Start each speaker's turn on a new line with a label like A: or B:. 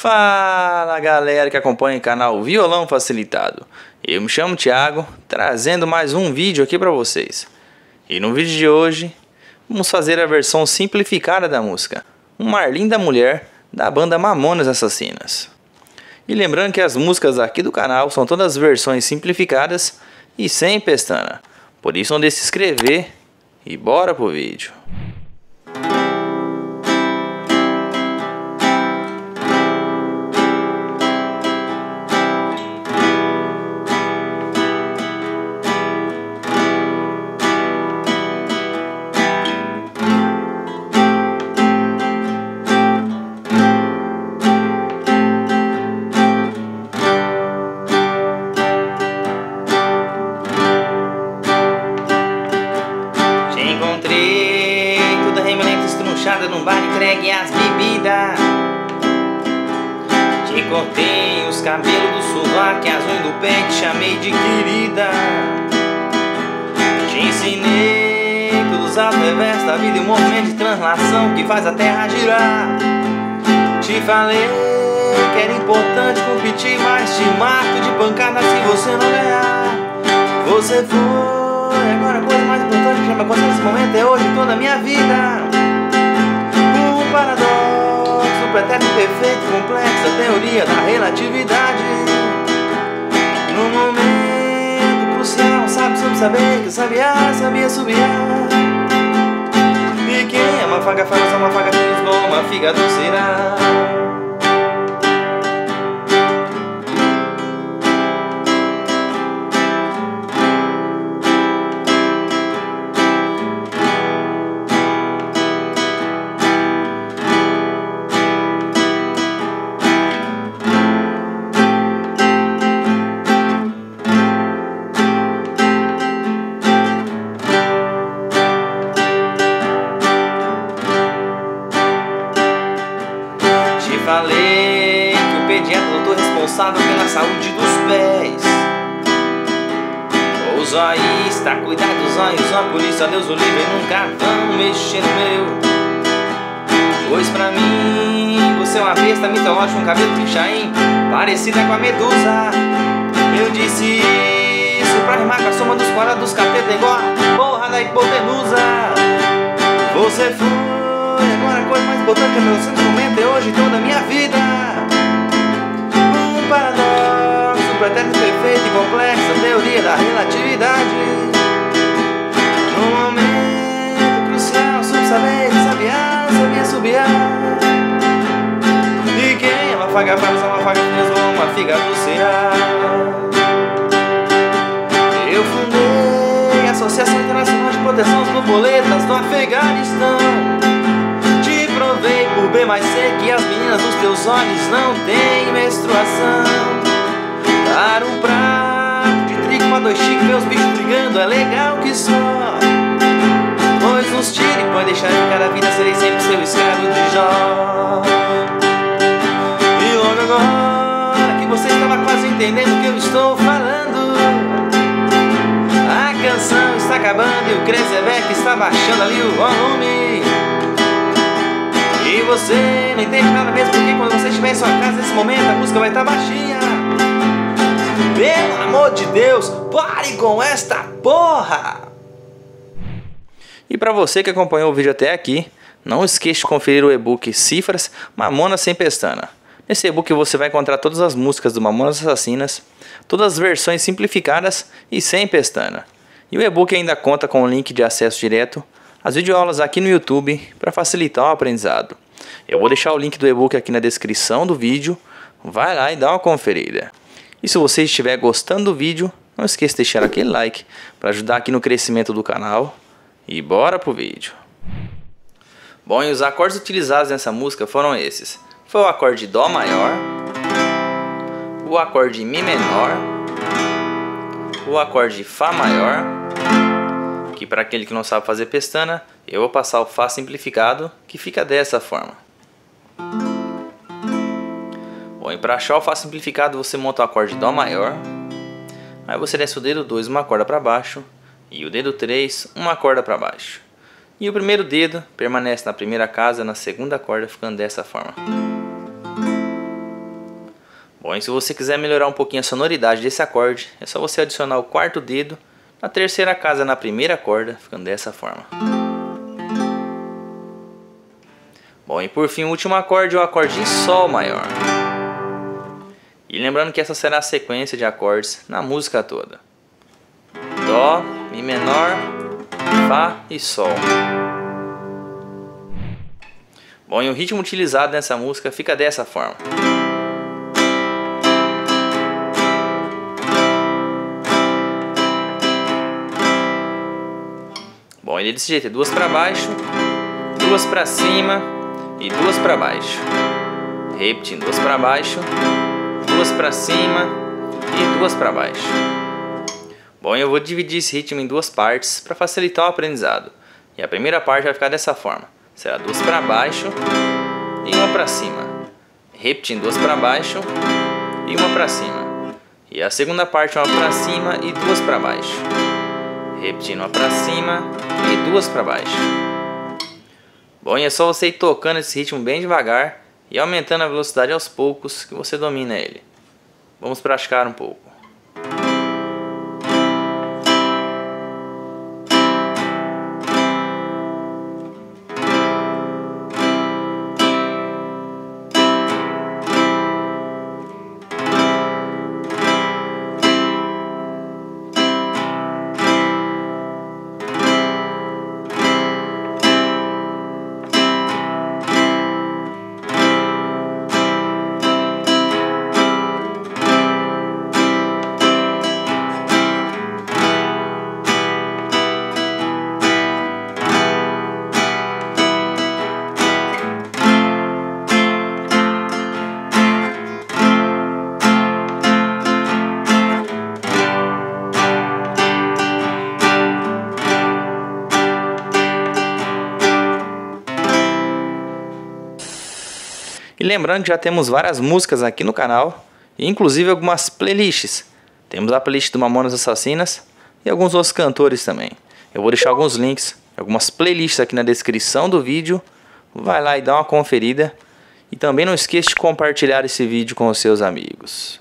A: Fala galera que acompanha o canal Violão Facilitado. Eu me chamo Thiago, trazendo mais um vídeo aqui para vocês. E no vídeo de hoje, vamos fazer a versão simplificada da música Uma Linda Mulher, da banda Mamonas Assassinas. E lembrando que as músicas aqui do canal são todas versões simplificadas e sem pestana. Por isso não deixe de se inscrever e bora pro vídeo.
B: Entregue as bebidas. Te cortei os cabelos do sovaco as unhas do pé te chamei de querida. Te ensinei todos os reversos da vida e um movimento de translação que faz a terra girar. Te falei que era importante competir, mas te mato de pancada se você não ganhar. Você foi, agora a coisa mais importante que já me aconteceu nesse momento é hoje toda a minha vida perfeito, complexo, a teoria da relatividade. No momento crucial, sabe sobre saber que sabia, sabia subir. E quem ama faga faz uma faga fez goma, fígado será. Falei que o pediatra doutor responsável pela saúde dos pés. O zoísta, cuidar dos olhos, a polícia, Deus o livre, nunca vão mexer no meu. Pois pra mim, você é uma besta mitológica, um cabelo pichain, parecida com a medusa. Eu disse isso pra rimar com a soma dos quadros dos catetas, igual a porra da hipotenusa. Você foi agora a coisa mais importante é meu centro momento é hoje toda a minha vida. Um paradoxo, pretérito perfeito e complexo A teoria da relatividade. Num momento crucial sobre saber que sabia, subir E quem ama faga faz uma faga mesmo uma figa será Eu fundei a Associação Internacional de Proteção às Borboletas do Afeganistão B mais C que as meninas dos teus olhos não têm menstruação. Dar um prato de trigo pra dois chicos, ver os bichos brigando é legal que só. Pois nos tire, põe deixar de cada vida, serei sempre seu escravo de Jó. E logo agora que você estava quase entendendo o que eu estou falando. A canção está acabando e o Krezebeck está baixando ali o volume. Você não entende nada mesmo porque quando você estiver em sua casa nesse momento a música vai estar tá baixinha. Pelo amor de Deus, pare com esta porra!
A: E para você que acompanhou o vídeo até aqui, não esqueça de conferir o e-book Cifras Mamonas Sem Pestana. Nesse e-book você vai encontrar todas as músicas do Mamonas Assassinas, todas as versões simplificadas e sem pestana. E o e-book ainda conta com um link de acesso direto as videoaulas aqui no YouTube para facilitar o aprendizado. Eu vou deixar o link do e-book aqui na descrição do vídeo, vai lá e dá uma conferida. E se você estiver gostando do vídeo, não esqueça de deixar aquele like para ajudar aqui no crescimento do canal. E bora pro vídeo. Bom, e os acordes utilizados nessa música foram esses. Foi o acorde Dó maior, o acorde Mi menor, o acorde Fá maior que para aquele que não sabe fazer pestana, eu vou passar o Fá simplificado, que fica dessa forma. Bom, e para achar o Fá simplificado, você monta o acorde Dó maior, aí você desce o dedo 2 uma corda para baixo, e o dedo 3 uma corda para baixo. E o primeiro dedo permanece na primeira casa, na segunda corda, ficando dessa forma. Bom, e se você quiser melhorar um pouquinho a sonoridade desse acorde, é só você adicionar o quarto dedo na terceira casa na primeira corda, ficando dessa forma. Bom, e por fim o último acorde é o acorde em Sol maior. E lembrando que essa será a sequência de acordes na música toda. Dó, Mi menor, Fá e Sol. Bom, e o ritmo utilizado nessa música fica dessa forma. Bom, ele é desse jeito, duas para baixo, duas para cima e duas para baixo. Repetindo, duas para baixo, duas para cima e duas para baixo. Bom, eu vou dividir esse ritmo em duas partes para facilitar o aprendizado. E a primeira parte vai ficar dessa forma. Será duas para baixo e uma para cima. Repetindo, duas para baixo e uma para cima. E a segunda parte uma para cima e duas para baixo repetindo uma para cima e duas para baixo. Bom, e é só você ir tocando esse ritmo bem devagar e aumentando a velocidade aos poucos que você domina ele. Vamos praticar um pouco. E lembrando que já temos várias músicas aqui no canal, inclusive algumas playlists. Temos a playlist do Mamonas Assassinas e alguns outros cantores também. Eu vou deixar alguns links, algumas playlists aqui na descrição do vídeo. Vai lá e dá uma conferida. E também não esqueça de compartilhar esse vídeo com os seus amigos.